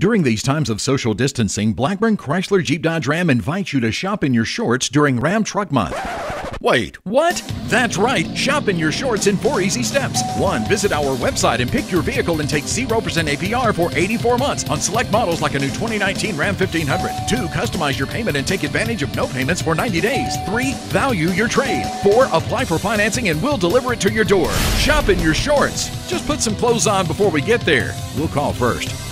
During these times of social distancing, Blackburn Chrysler Jeep Dodge Ram invites you to shop in your shorts during Ram Truck Month. Wait, what? That's right. Shop in your shorts in four easy steps. One, visit our website and pick your vehicle and take 0% APR for 84 months on select models like a new 2019 Ram 1500. Two, customize your payment and take advantage of no payments for 90 days. Three, value your trade. Four, apply for financing and we'll deliver it to your door. Shop in your shorts. Just put some clothes on before we get there. We'll call first.